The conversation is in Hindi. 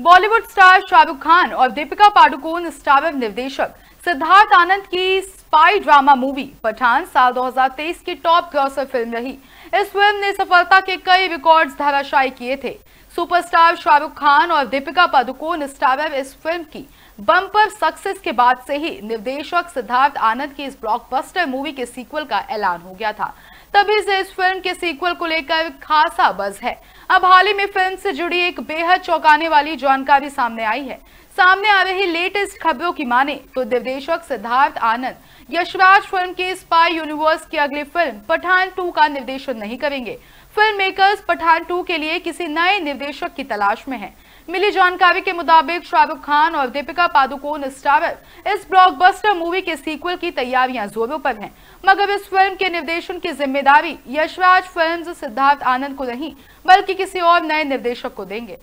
बॉलीवुड स्टार शाहरुख खान और दीपिका पाडुकोन स्टार निर्देशक सिद्धार्थ आनंद की स्पाई ड्रामा मूवी पठान, साल 2023 की टॉप ग्रॉसर फ़िल्म रही। इस फ़िल्म ने सफलता के कई रिकॉर्ड्स धराशायी किए थे। सुपरस्टार शाहरुख खान और दीपिका पादुकोण स्टारर इस फ़िल्म की बम्पर सक्सेस के बाद से ही निर्देशक सिद्धार्थ आनंद की इस ब्लॉकबस्टर मूवी के सीक्वल का ऐलान हो गया था। तभी से इस फ़िल्म के सीक्वल को लेकर खासा बज है। अब हाल ही में फ़िल्म से जुड़ी एक बेहद चौंकाने वाली जानकारी सामने आई है। सामने आ रही लेटेस्ट खबरों की माने तो निर्देशक सिद्धार्थ आनंद, यशराज फ़िल्म के स्पाई यूनिवर्स की अगली फ़िल्म पठान टू का निर्देशन नहीं करेंगे। फ़िल्म मेकर्स पठान टू के लिए किसी नए निर्देशक की तलाश में हैं। मिली जानकारी के मुताबिक शाहरुख खान और दीपिका पादुकोण स्टारर इस ब्लॉकबस्टर मूवी के सीक्वल की तैयारियाँ जोरों पर हैं। मगर इस फ़िल्म के निर्देशन की ज़िम्मेदारी यशराज फिल्म्स सिद्धार्थ आनंद को नहीं, बल्कि किसी और नए निर्देशक को देंगे।